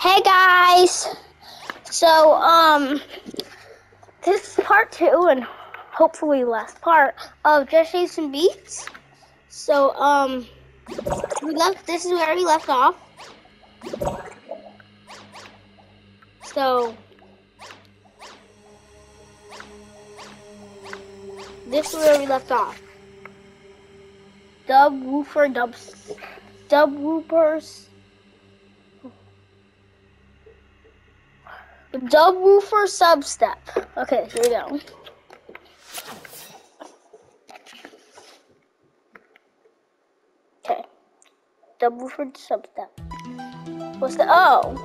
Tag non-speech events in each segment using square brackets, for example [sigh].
Hey guys! So, um, this is part two and hopefully last part of Just Shapes & Beats. So, um, we left, this is where we left off. So, this is where we left off. Dub woofer dubs, dub whoopers. Dub woofer substep. Okay, here we go. Okay. Dub woofer substep. What's the oh?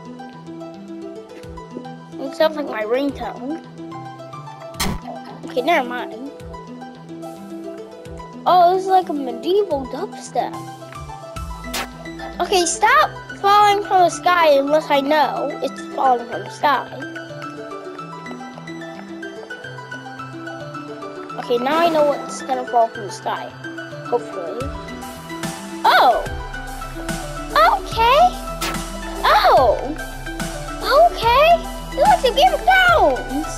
It sounds like my ringtone. Okay, never mind. Oh, this is like a medieval dubstep. Okay, stop falling from the sky unless I know it's falling from the sky. Okay, now I know what's gonna fall from the sky. Hopefully. Oh! Okay! Oh! Okay! It looks like Game of Thrones!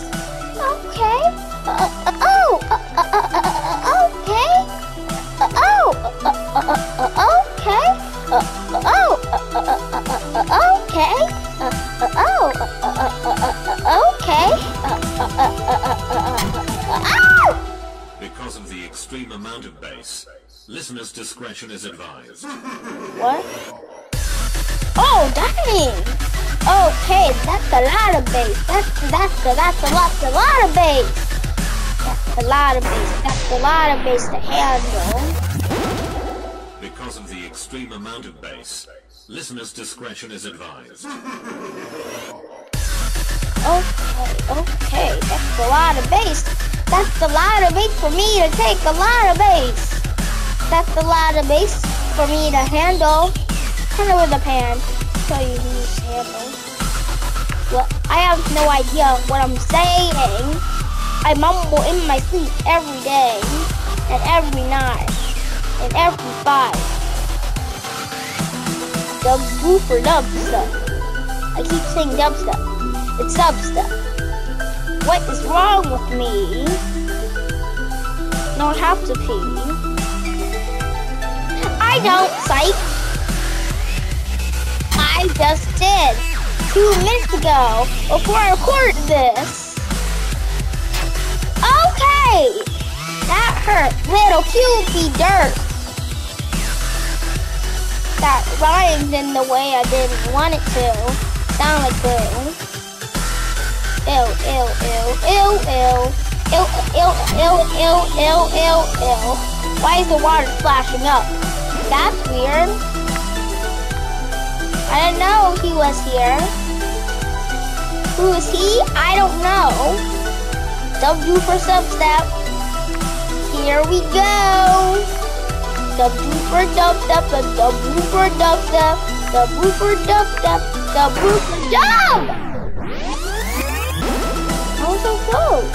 Okay! Uh, uh, oh! Uh, okay! Oh! Okay! Okay! Uh, uh, oh! Uh, uh, uh, uh, uh, okay! Uh, uh, uh, uh, uh, uh, uh, uh! Because of the extreme amount of bass, listeners' discretion is advised. What? Oh, dang! Okay, that's a lot of bass. That's that's a, that's a lot a lot of bass. That's a lot of bass. That's a lot of bass to handle. Because of the extreme amount of bass, listeners' discretion is advised. Okay, okay, that's a lot of bass. That's a lot of bass for me to take a lot of bass. That's a lot of bass for me to handle. Of with a pan. Show you who's handle. Well, I have no idea what I'm saying. I mumble in my sleep every day and every night and every fight. Dub woofer dubstep. I keep saying dubstep. It's dubstep. What is wrong with me? Don't have to pee. I don't, psych. I just did two minutes ago before I recorded this. Okay, that hurt, little cutesy dirt. That rhymed in the way I didn't want it to. Sound like boo. Ew, ew, ew, ew, ew. Ew, ew, ew, ew, ew, ew, ew. Why is the water splashing up? That's weird. I didn't know he was here. Who is he? I don't know. W for substep. Here we go. W for dubstep, the W for dubstep, W for dubstep, W for dub! I was so close.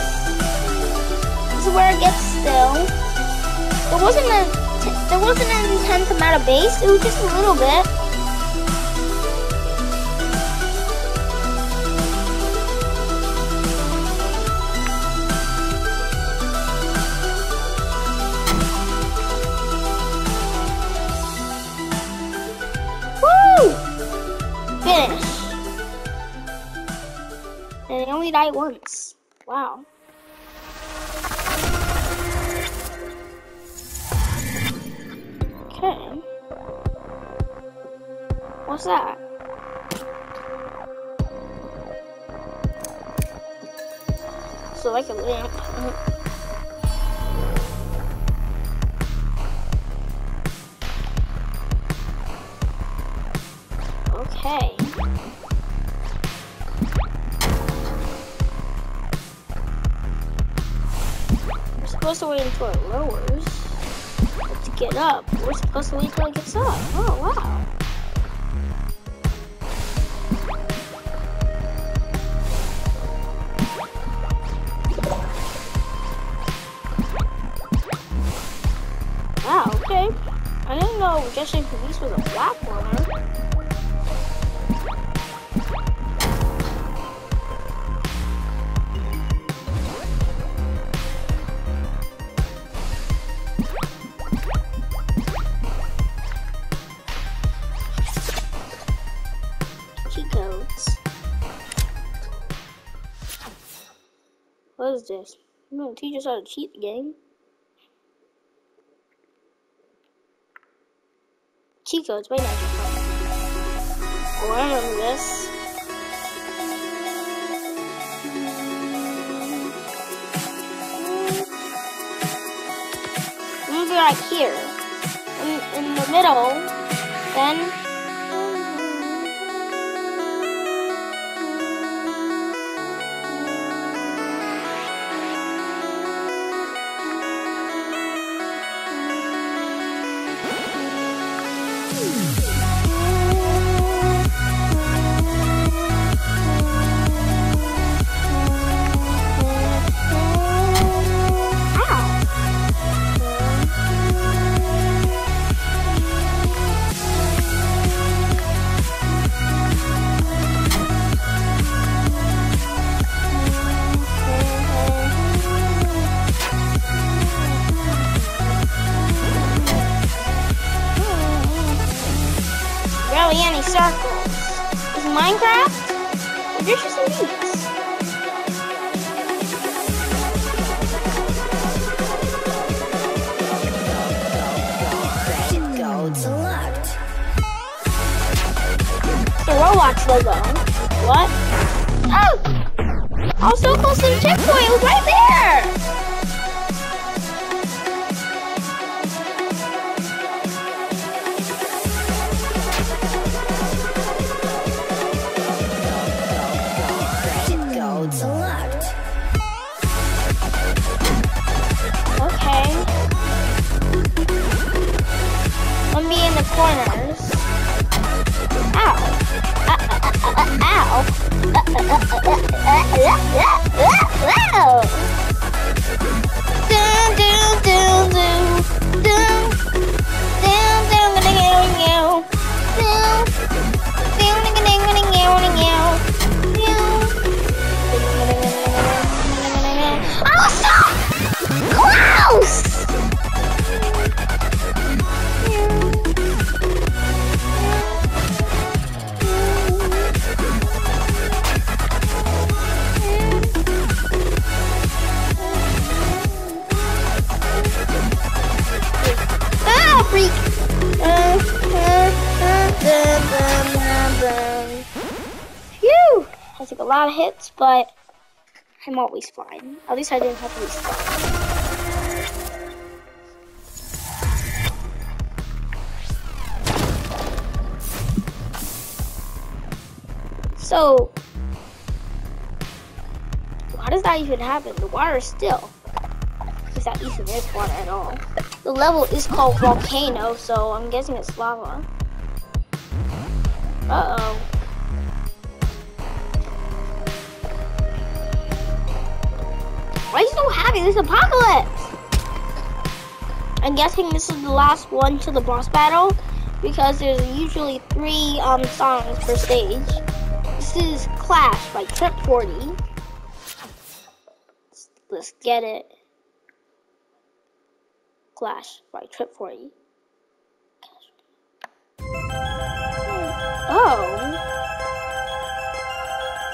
This is where it gets still. There wasn't a there wasn't an intense amount of bass. It was just a little bit. Died once. Wow. Okay. What's that? So like a lamp. Okay. Supposed to wait until it lowers to get up. We're supposed to wait until it gets up. Oh, wow. Wow, okay. I didn't know Jesse Police was a platformer. Is this? You gonna teach us how to cheat the game? Cheat codes, wait now. Oh, I remember this. I'm gonna be right here. In, in the middle. Then The Roblox logo. What? Oh! I was so close to the checkpoint. Was right there. Code ow. [laughs] Dun, dun, dun, dun. Lot of hits, but I'm always fine. At least I didn't have to restart. So, how does that even happen? The water is still. Is that even is water at all? The level is called volcano, so I'm guessing it's lava. Uh Why are you so happy? This apocalypse! I'm guessing this is the last one to the boss battle because there's usually three um, songs per stage. This is Clash by Trip 40. Let's, let's get it. Clash by Trip 40. Oh.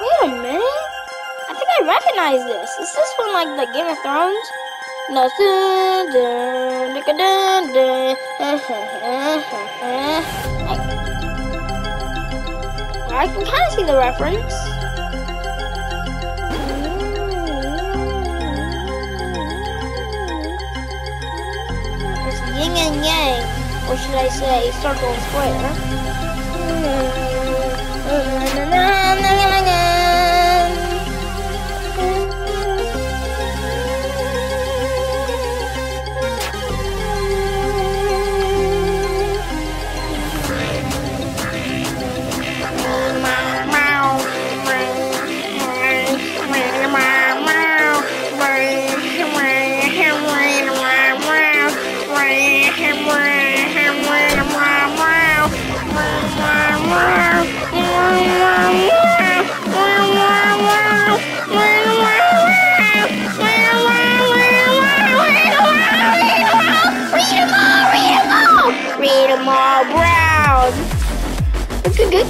Wait a minute. Recognize this. Is this from like the Game of Thrones? No. I can kind of see the reference. It's yin and yang, or should I say circle and square. Jamal Brown. Jamal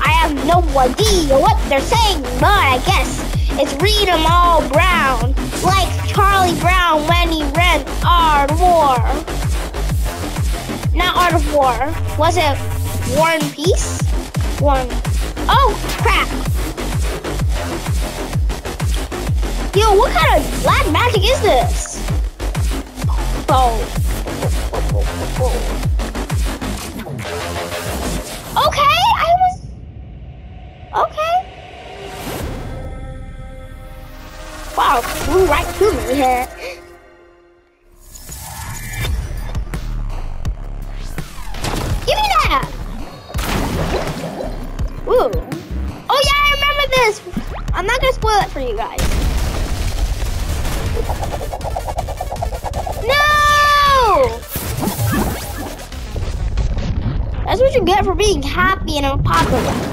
I have no idea what they're saying, but I guess it's read 'em all brown, like Charlie Brown when he read Ardmore. Not Art of War. Was it War and Peace? One. Oh crap! Yo, what kind of black magic is this? Oh. Okay, I was. Okay. Wow, flew right through me in an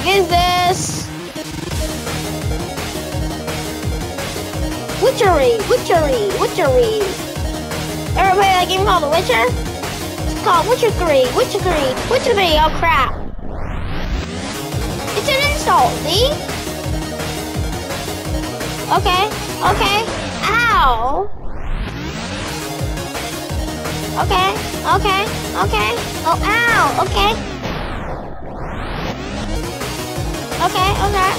magic is this? Witchery, witchery, witchery. Ever play that game called The Witcher? It's called Witchery, Witchery, Witchery. Oh crap. It's an insult, see? Okay, okay. Ow. Okay, okay, okay. Oh, ow, okay. Okay,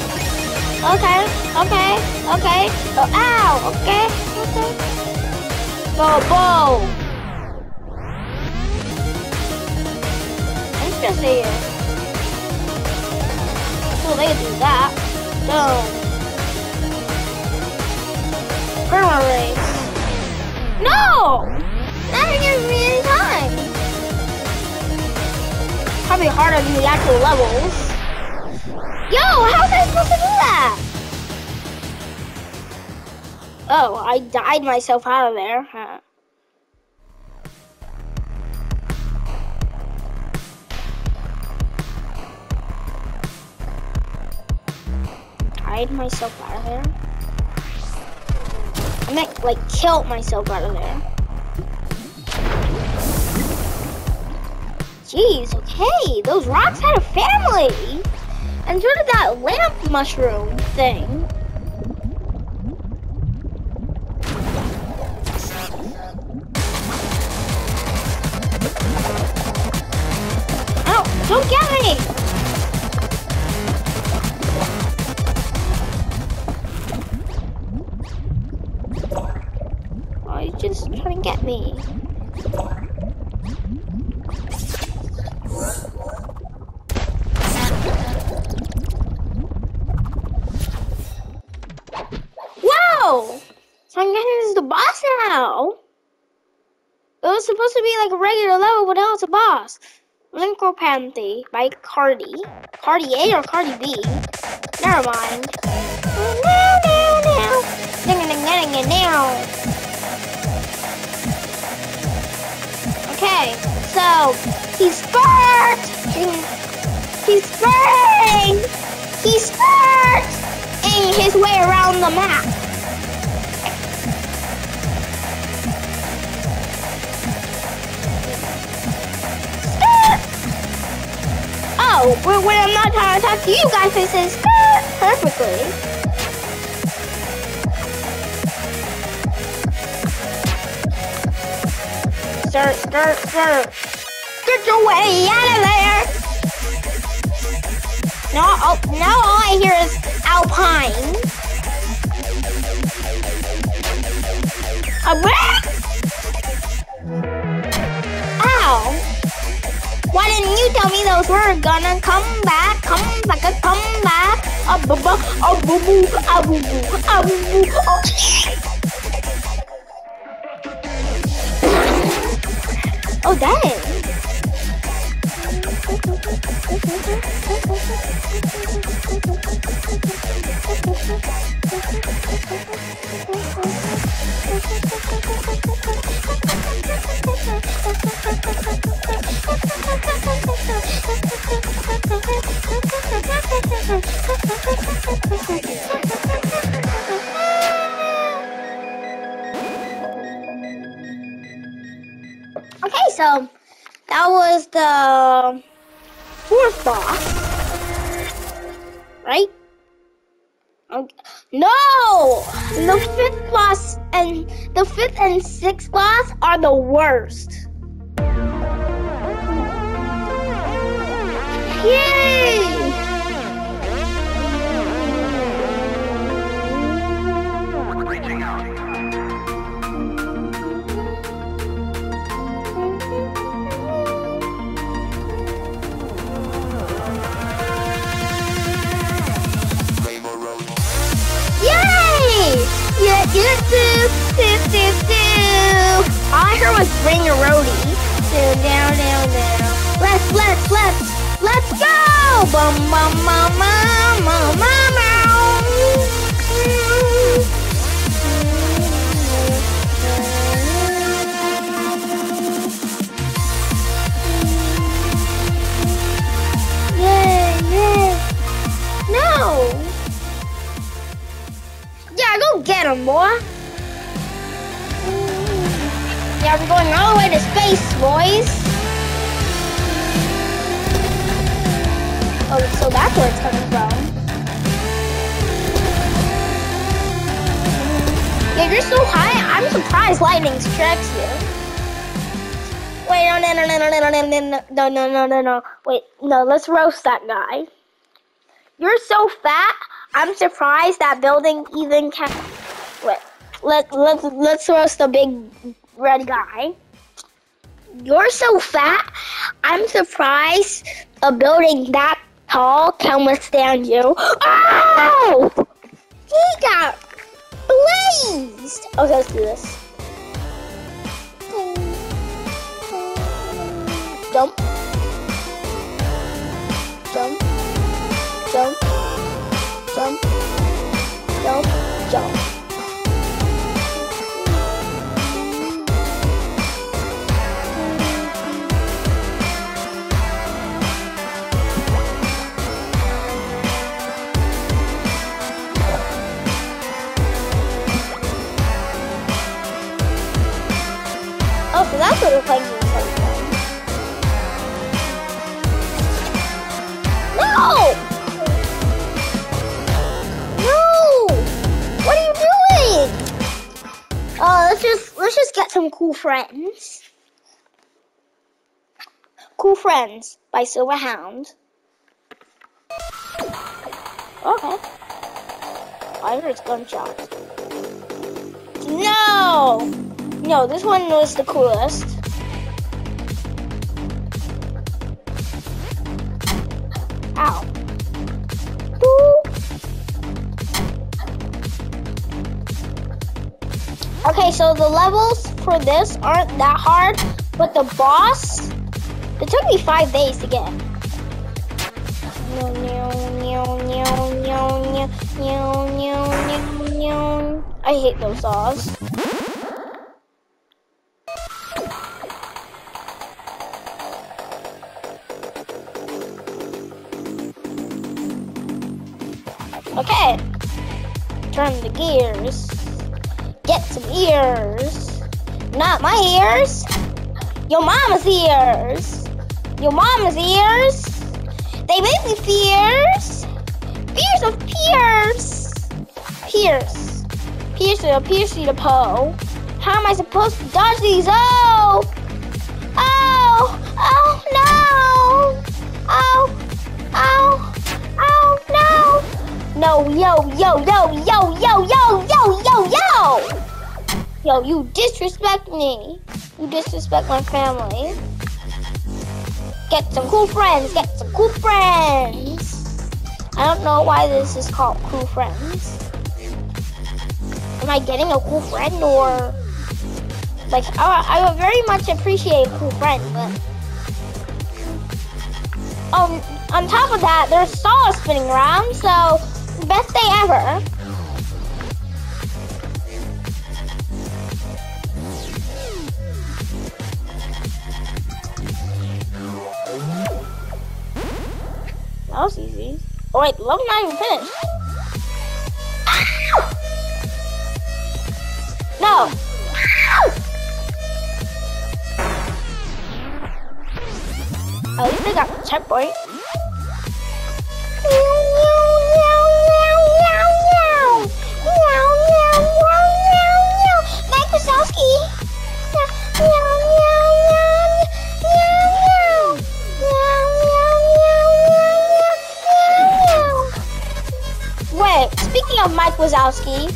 okay. Okay, okay. Oh, ow, okay, okay. Go, just here. So they do that. Don't. Perma race. No! Not giving me any time. Probably harder than the actual levels. Yo, how was I supposed to do that? Oh, I died myself out of there. Huh. Died myself out of there. I meant like killed myself out of there. Jeez, okay, those rocks had a family. And did that lamp mushroom thing. Oh, don't get me! Supposed to be like a regular level, but now it's a boss. Linkopanthy by Cardi. Cardi A or Cardi B? Never mind. Now, now, now. Ding, ding, ding, ding, now. Okay, so he's spurt! He's spurting! He's spurting his way around the map. Oh, when, I'm not trying to talk to you guys, it says perfectly. Skirt, skirt, skirt. Get your way out of there. Now, oh, now all I hear is Alpine. Gonna come back, come back, come back? Ah, boo boo, ah, boo boo, ah, boo boo, ah, boo boo. Oh, oh dang. Okay, boss, right? Okay. No, the fifth boss and the fifth and sixth boss are the worst. Yay! Yeah, do, do, do, do. All I heard was bring a roadie. Down, down, down. Let's, let's, let's, let's go! Bum, bum, bum, bum, bum, bum. Boy. Yeah, we're going all the way to space, boys. Oh, so that's where it's coming from. Yeah, you're so high. I'm surprised lightning strikes you. Wait, no, no, no, no, no, no, no, no, no, no, no, no, no. Wait, no, let's roast that guy. You're so fat. I'm surprised that building even can. Let let let's roast the big red guy. You're so fat. I'm surprised a building that tall can withstand you. Oh! He got blazed. Okay, let's do this. Jump. Jump. Jump. Jump. Jump. That's what. No! No! What are you doing? Oh, let's just let's just get some cool friends. Cool Friends by Silver Silverhound. Okay. I heard gunshots. No! No, this one was the coolest. Ow. Okay, so the levels for this aren't that hard, but the boss, it took me five days to get. I hate those saws. Okay. Turn the gears. Get some ears. Not my ears. Your mama's ears. Your mama's ears. They make me fierce. Fierce of Pierce. Pierce. Pierce to Pierce you to Poe. How am I supposed to dodge these? Oh! Oh! Oh no! Oh! Oh no! Yo, yo, yo, yo, yo, yo, yo, yo, yo! Yo, you disrespect me. You disrespect my family. get some cool friends, get some cool friends. I don't know why this is called cool friends. Am I getting a cool friend or like I, I would very much appreciate a cool friend, but um on top of that, there's stars spinning around, so best day ever. That was easy. Oh wait, level not even finished. No. At least I got the checkpoint. Mike Wazowski. Wait, speaking of Mike Wazowski,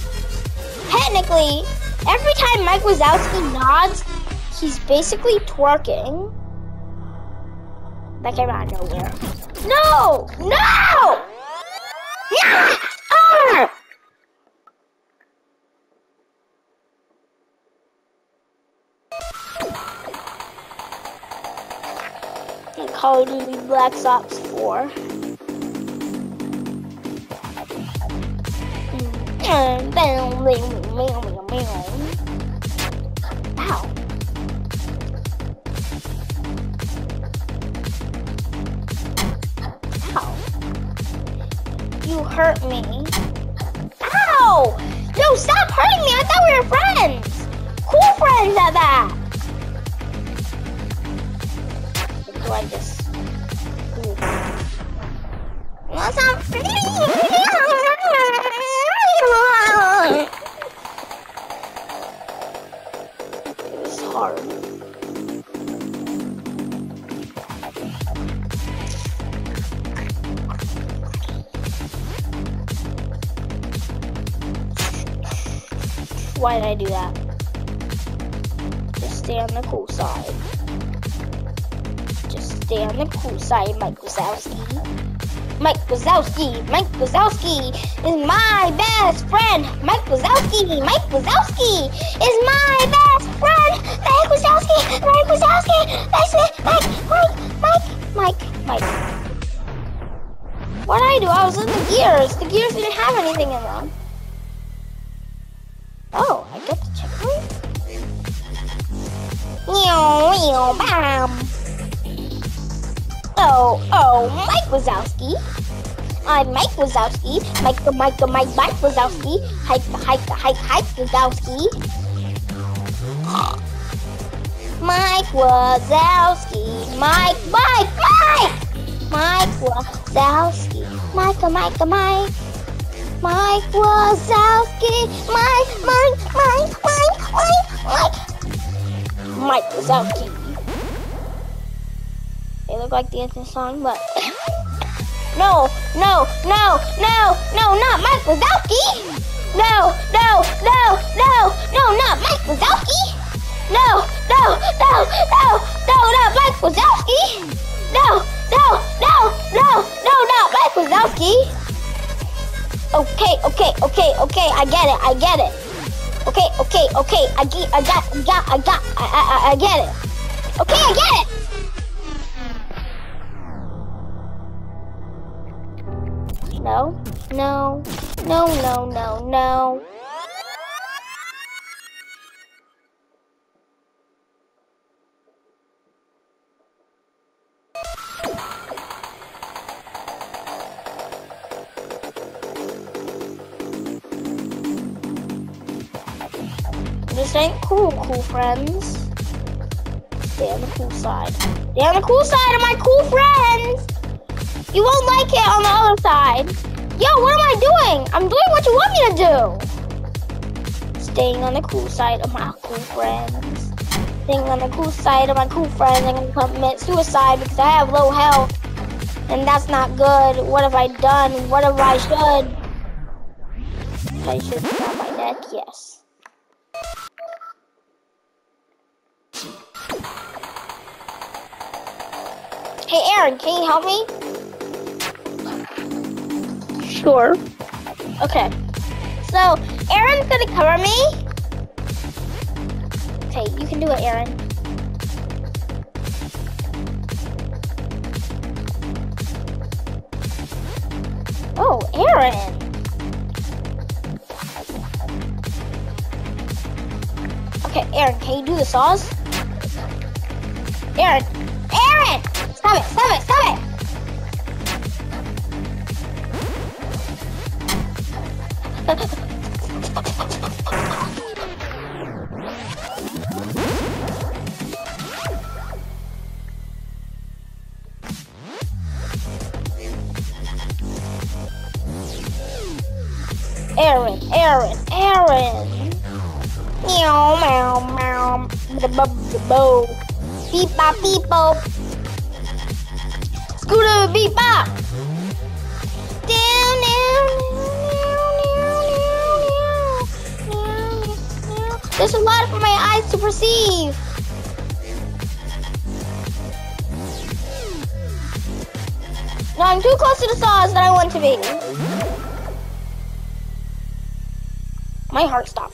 technically, every time Mike Wazowski nods, he's basically twerking. That came out of nowhere. No! No! Ah! Call of Duty Black Ops 4. Ow. Ow. You hurt me. Ow! No, stop hurting me. I thought we were friends. Cool friends at that. Do I just... Why did I do that? Just stay on the cool side. Just stay on the cool side, Mike Wazowski. Mike Wazowski, Mike Wazowski is my best friend. Mike Wazowski, Mike Wazowski is my best friend. Mike Wazowski, Mike Wazowski, Mike, Mike, Mike, Mike, Mike. What did I do? I was in the gears. The gears didn't have anything in them. Oh, I get the checkpoint? Meow, meow, bam. Oh, oh, Mike Wazowski. I'm Mike Wazowski. Mike, Mike, Mike, Mike Wazowski. Hike, hike, hike, hike Wazowski. Mike Wazowski. Mike, Mike, Mike! Mike Wazowski. Mike, Mike, Mike. Mike Wazowski. Mike, Mike, Mike, Mike, Mike, Mike. Mike Wazowski. They look like the anthem song, but no, no, no, no, no, not Mike Wazowski. No, no, no, no, no, not Mike Wazowski. No, no, no, no, no, not Mike Wazowski. No, no, no, no, no, not Mike Wazowski. Okay, okay, okay, okay, I get it, I get it. Okay, okay, okay, I get, I got, I got, I got, I, I, I get it. Okay, I get it. No, no, no, no, no, no. This ain't cool, cool friends. Stay on the cool side. Stay on the cool side of my cool friends. You won't like it on the other side. Yo, what am I doing? I'm doing what you want me to do. Staying on the cool side of my cool friends. Staying on the cool side of my cool friends. I'm gonna commit suicide because I have low health. And that's not good. What have I done? What have I should? I should snap my neck, yes. Hey, Aaron, can you help me? Sure. Okay. So, Aaron's gonna cover me. Okay, you can do it, Aaron. Oh, Aaron. Okay, Aaron, can you do the saws? Aaron! Aaron! Stop it! Stop it! Stop it! Bop, beep. Scooter, beep, bop. Down, down. There's a lot for my eyes to perceive. Now I'm too close to the saws that I want to be. My heart stopped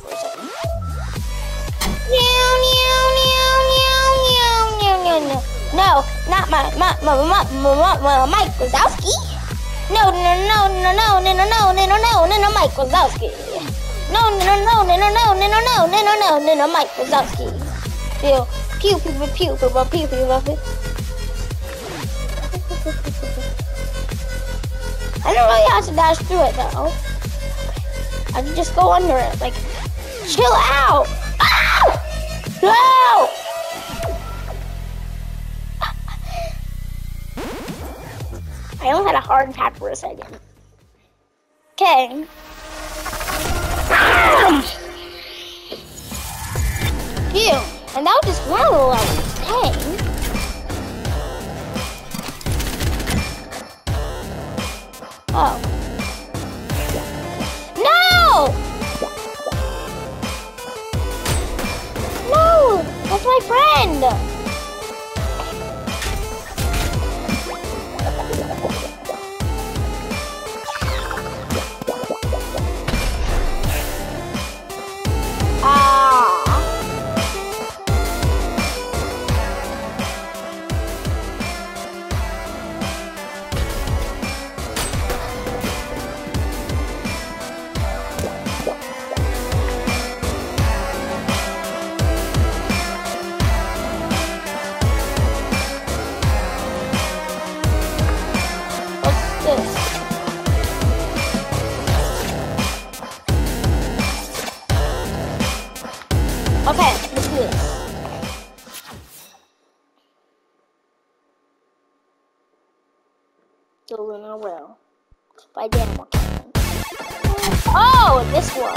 No, not my, my, my, my, my, my, Mike Wazowski. No, no, no, no, no, no, no, no, no, no, no, no, Mike Wazowski. No, no, no, no, no, no, no, no, no, no, no, no, no, no, Mike Wazowski. Pew, pew, pew, pew, pew, pew, pew, pew. I don't really have to dash through it though. I can just go under it. Like, chill out. Ah! No! I almost had a heart attack for a second. Okay. Phew. And that was just one of the levels. Dang. Oh. No! No! That's my friend! By Dan Morton. Oh, this one.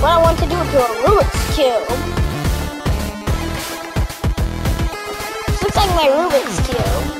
What I want to do to a Rubik's Cube. Looks like my Rubik's Cube.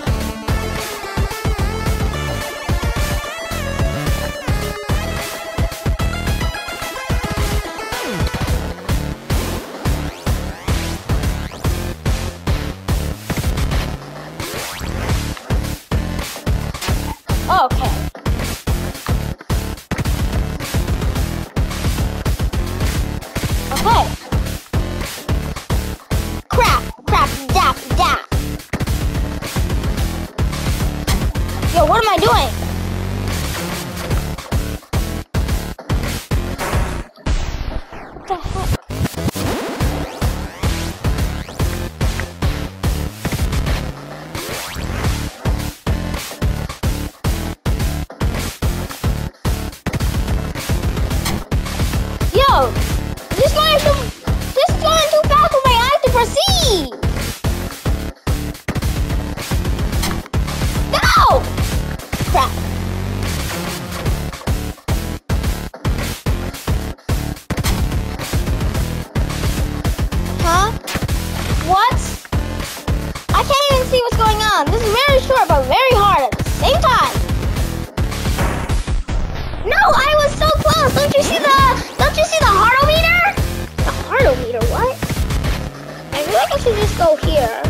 Go here.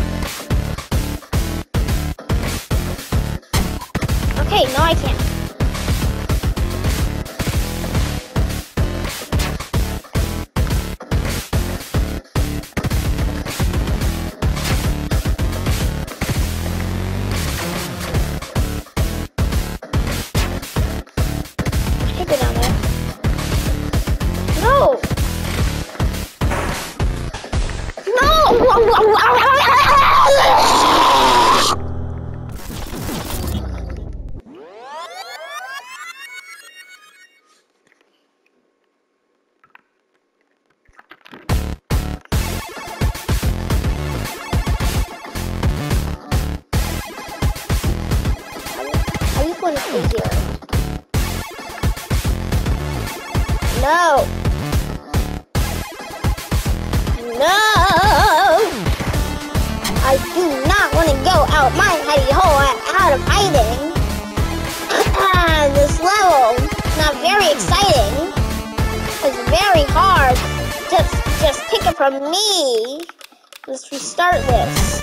This.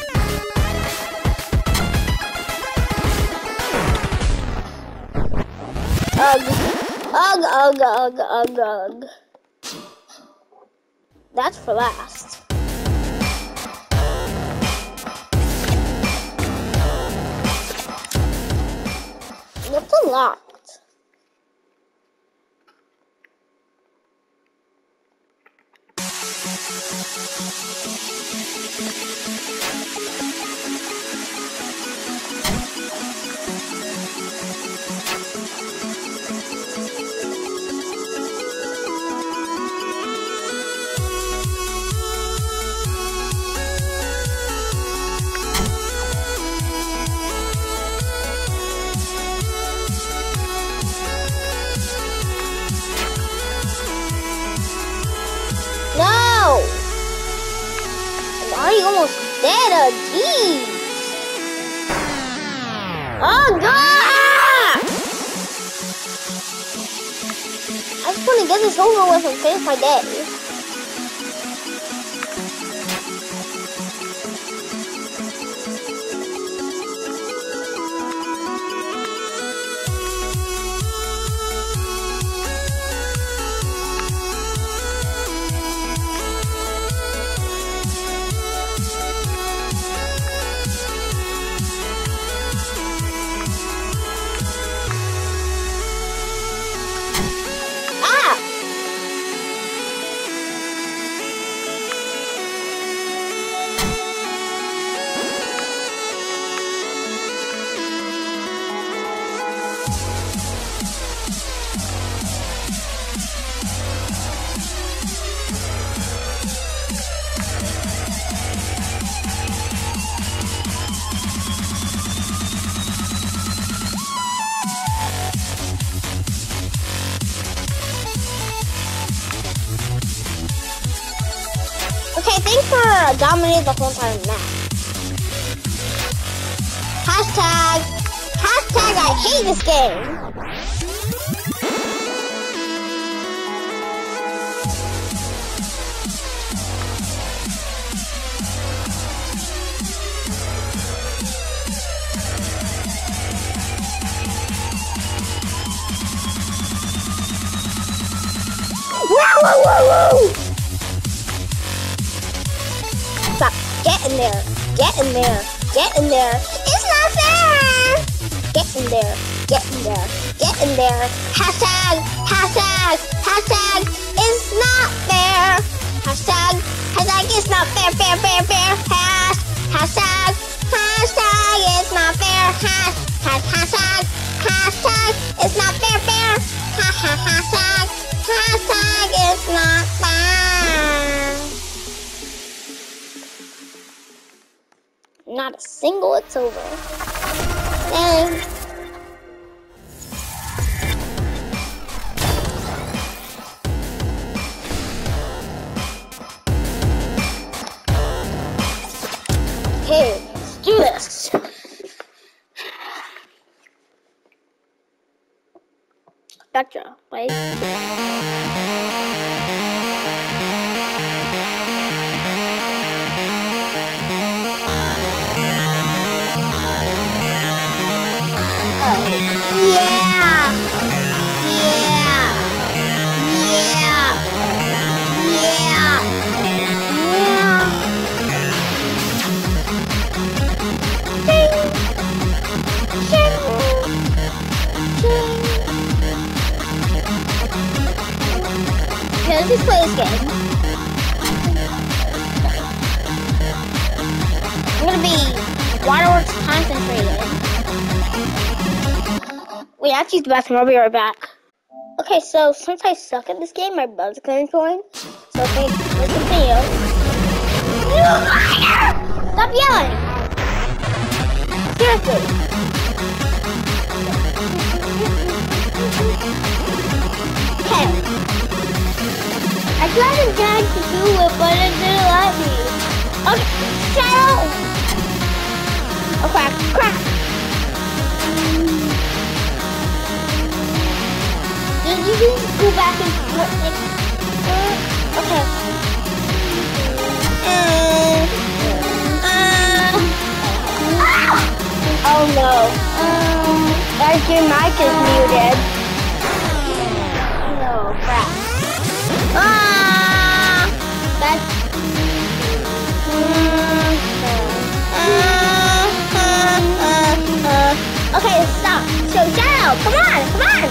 Ugh. Ugh, ugh, ugh, ugh, ugh. That's for last. It's unlocked. No! The whole entire map. Hashtag, hashtag I hate this game. There. Hashtag. Hashtag. Hashtag. It's not fair. Hashtag. Hashtag. It's not fair. Fair. Fair. Fair. Hash. Hashtag. Hashtag. It's not fair. Hash. Hash. Hashtag. Hashtag. It's not fair. Fair. Ha ha. Hashtag. Hashtag. It's not fair. Not a single it's over. Gotcha. Oh. Yeah. Play. I'm gonna be Waterworks concentrated. Wait, I have to use the bathroom. I'll be right back. Okay, so since I suck at this game, my blood's gonna join. So okay, let's continue. Stop yelling! Seriously. [laughs] I tried to try to do it, but it didn't let me. Okay, shut up! Oh crap, crap! Did you just go back and? Like, uh, okay. Uh, uh, ah! Oh no. Um, guys, your mic is muted. No, crap. Ah! That's. Mm. Ah, ah, ah, okay, stop. So, Shadow, come on, come on.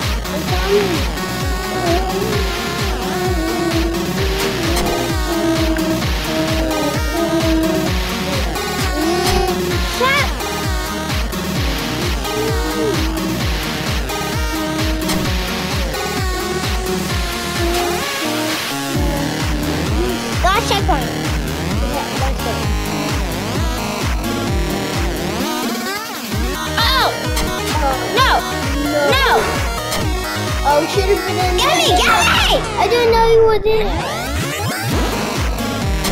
Oh, should have been in Get me! Get me! I didn't know you were there.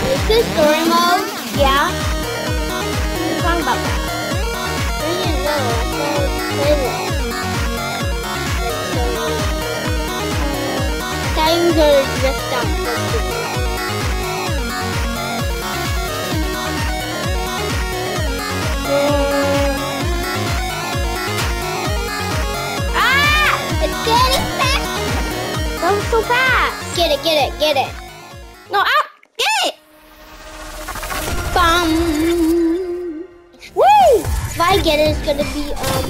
Is this story mode? Yeah. What talking about that? I didn't know. I thought it was playlist. So fast! Get it, get it, get it. No, out! Get it! Bum! Woo! If I get it, it's gonna be, um,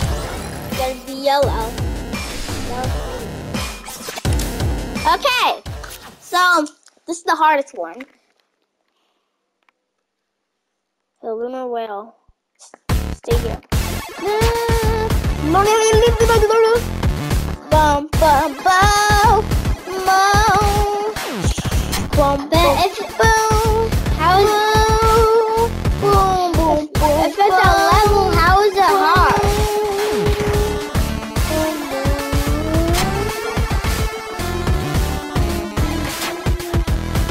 gonna be yellow. Okay! So, this is the hardest one. The lunar whale. Stay here. Bum bum bum bum if boom how is boom boom boom if it's a level how is it hard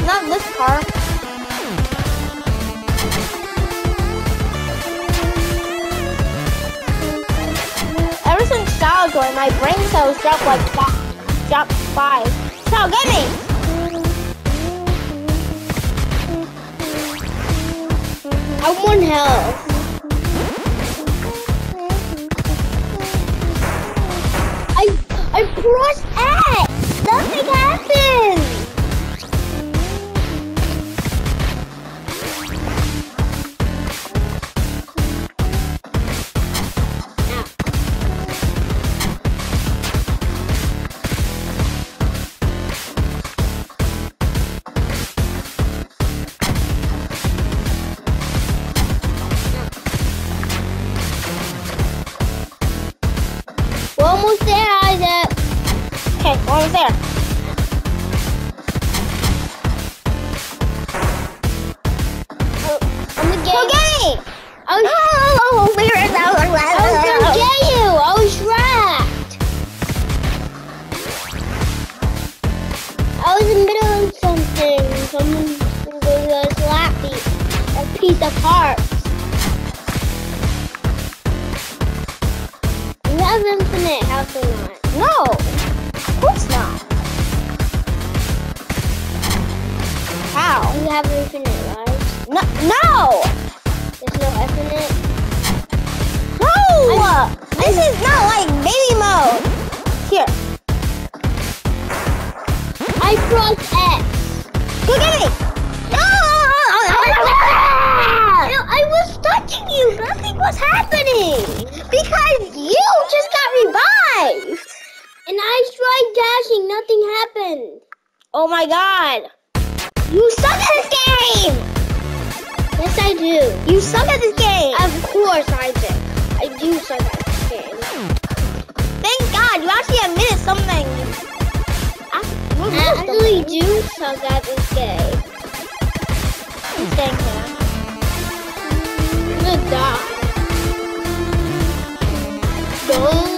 not this part Ever since childhood, my brain cells dropped like. Dropped five. I want health. You have infinite lives? No! No! There's no infinite? No! this is not like baby mode. Here. I pressed X. Go get me. No! No, I was touching you. Nothing was happening. Because you just got revived. And I tried dashing. Nothing happened. Oh my god. You suck at this game. Yes, I do. You suck at this game. Of course, I do. I do suck at this game. Thank God you actually admitted something. I actually do suck at this game. Thank you staying here. I'm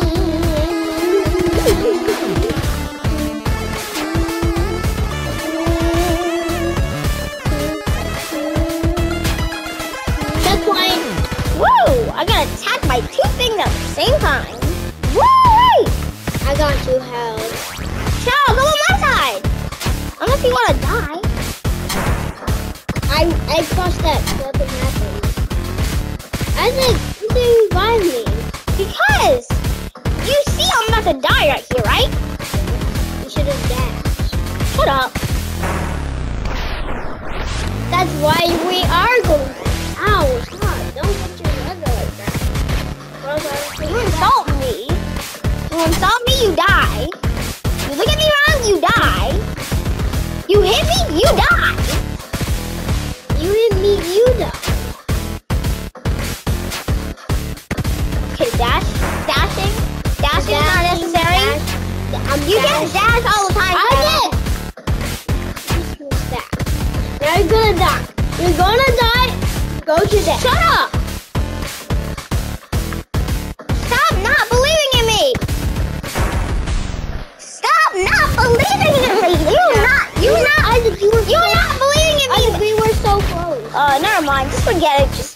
same time. Woo! I got two health. Ciao, go on my side. Unless you want to die. I I pressed that. Nothing happened. Isaac, you didn't revive me. Because you see I'm about to die right here, right? You should have dashed. Shut up. That's why we are going. Ow, stop. Don't insult me, you die. You look at me wrong, you die. You hit me, you die. You hit me, you die. Okay, dash, dashing, dashing is not necessary. dash- I'm You can dash. dash all the time. I did. Now you're gonna die. You're gonna die. Go to death. Shut up! Mind, just forget it, just...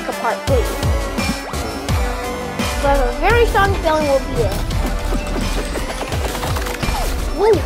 make a part three. But I have a very strong feeling we'll be it. Woo.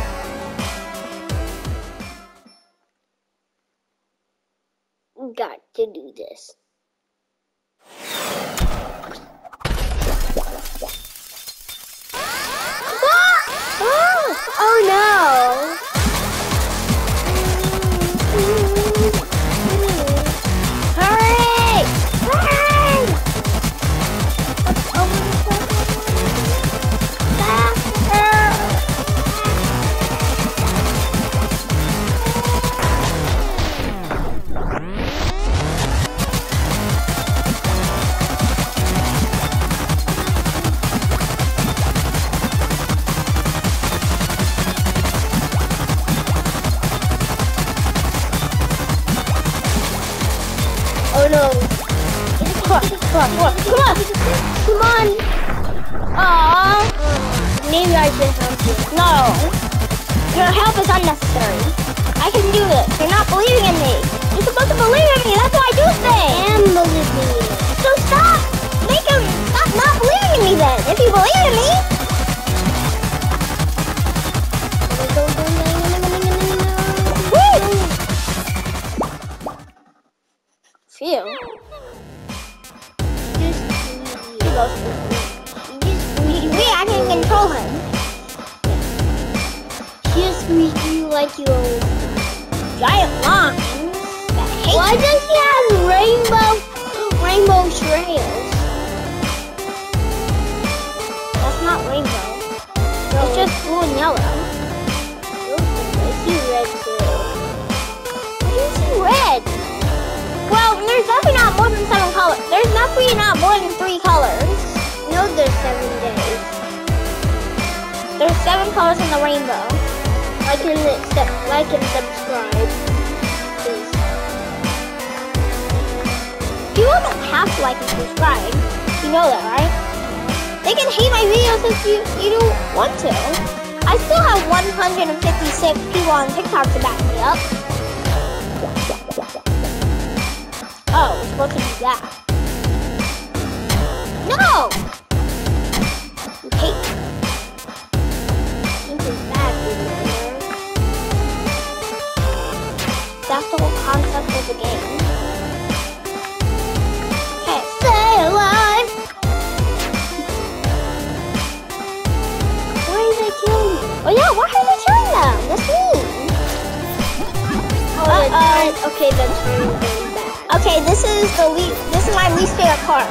Trying- okay, that's very, very bad. Okay, this is the least. This is my least favorite car.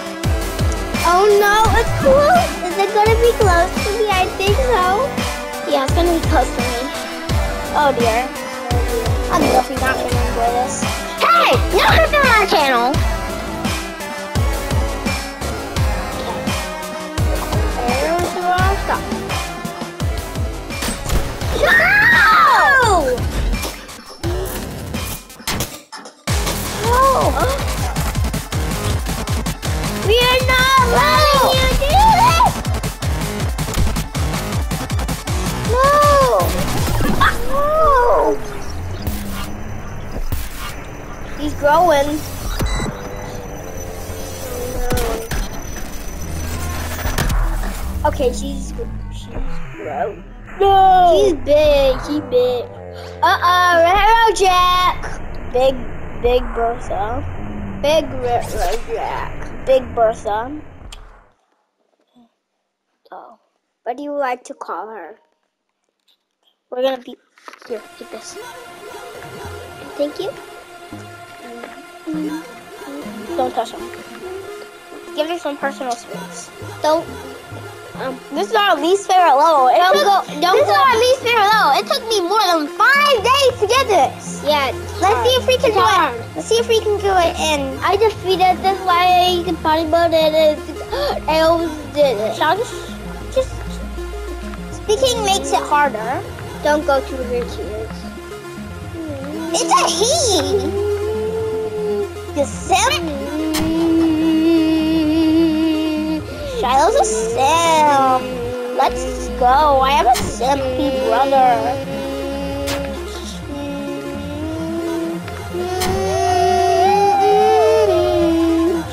Oh no, it's close. Is it gonna be close to me? I think so. Yeah, it's gonna be close to me. Oh dear. I'm definitely not gonna enjoy this. Hey! No cursing on our channel! Growing. Okay, she's she's grown. No. He's big. He big. Uh oh, Railroad Jack. Big, big Bertha. Big Railroad Jack. Big Bertha. Oh, what do you like to call her? We're gonna be here. Take this. Thank you. Don't touch him. Give her some personal space. Don't. Um, this is our least favorite level. It Don't took- go- don't this is our least favorite level. It took me more than five days to get this. Yeah. Let's see if we can do it. Let's see if we can do it in. I defeated this like bodybuilder and elves did it. Shall I just, just speaking makes it harder. Don't go to her kids. It's a he. You simp. Shiloh's a simp. Let's go. I have a simpy brother.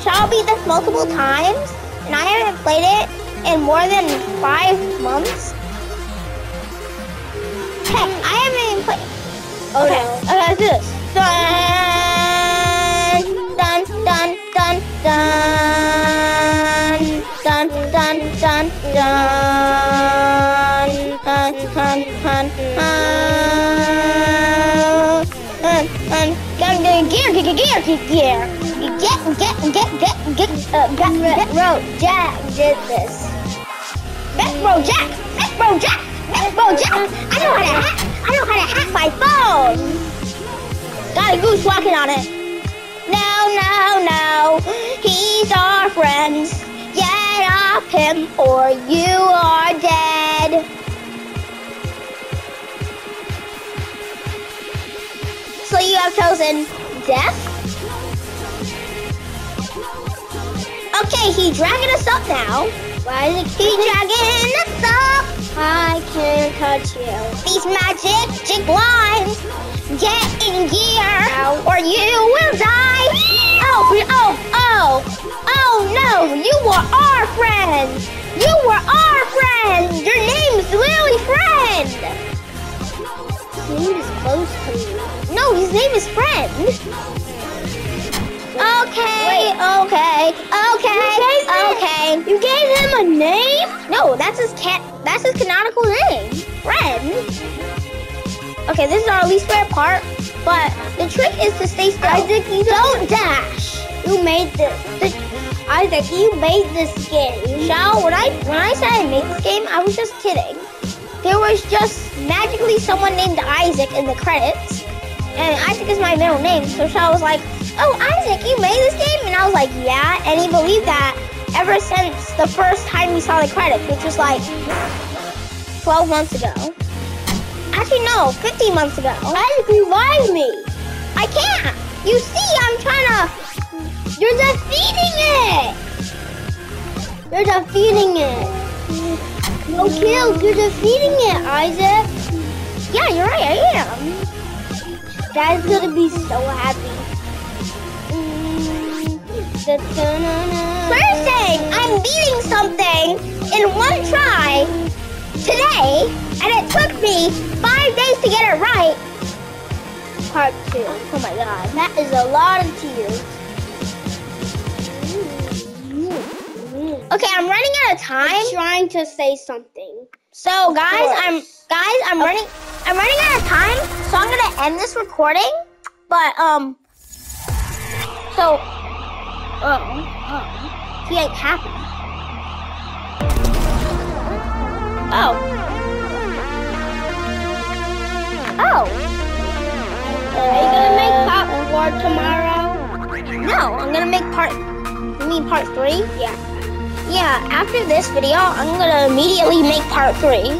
Shall beat this multiple times, and I haven't played it in more than five months. Heck, I haven't even played. Oh okay, no. okay, let's do this. dun dun dun dun dun dun dun dun dun dun dun dun dun dun dun dun dun dun dun get get get get get uh, get bro Jack did this. Metro Jack, Metro Jack, Metro Jack. I know how to hack. I know how to hack my phone. Got a goose walking on it. No, no, no, he's our friend. Get off him or you are dead. So you have chosen death? Okay, he's dragging us up now. Why is it He's dragging us up. I can't touch you. These magic jig blinds. Get in gear or you will die. Close to me. No, his name is Friend. Okay, okay, okay, You gave him- okay. You gave him a name? No, that's his cat. That's his canonical name, Friend. Okay, this is our least favorite part, but the trick is to stay still. Isaac, you don't dash. You made this. Isaac, you made this game. Shao, when I when I said I made this game, I was just kidding. There was just magically someone named Isaac in the credits, and Isaac is my middle name. So Shao was like, "Oh, Isaac, you made this game?" And I was like, "Yeah," and he believed that ever since the first time we saw the credits, which was like 12 months ago. Actually, no, 15 months ago. Isaac, revive me. I can't. You see, I'm trying to. You're defeating it. You're defeating it. No kills. Oh, you're defeating it, Isaac. Yeah, you're right. I am. Dad's gonna be so happy. First thing, I'm beating something in one try today, and it took me five days to get it right. Part two. Oh my god. That is a lot of tears. Okay, I'm running out of time. I'm trying to say something. So guys. I'm guys, I'm running I'm running out of time, so I'm gonna end this recording. But um so oh, oh he ain't happy. Oh. Oh. Are you gonna make part four tomorrow? No, I'm gonna make part you mean part three? Yeah. Yeah, after this video, I'm gonna immediately make part three.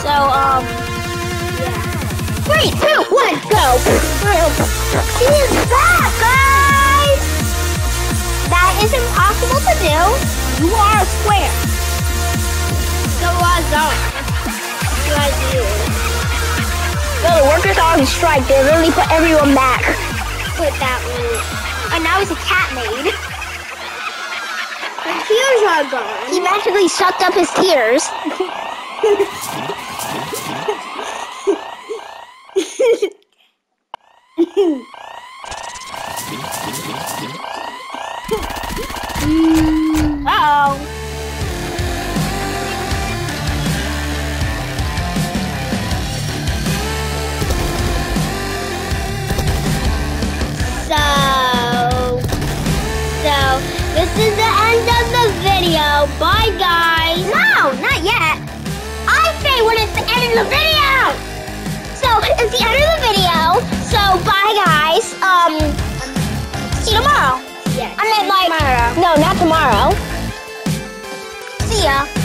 So, um. Three, two, one, go! She is back, guys! That is impossible to do. You are a square. So was on. You. No, the workers are on strike. They literally put everyone back. Put that one. And now he's a cat maid. The tears are gone. He magically sucked up his tears. [laughs] Uh-oh. So, video. Bye, guys. No, not yet. I say when it's the end of the video. So it's the end of the video. So bye guys. Um, see you tomorrow. Yes. I meant like Tomorrow. no, not tomorrow. See ya.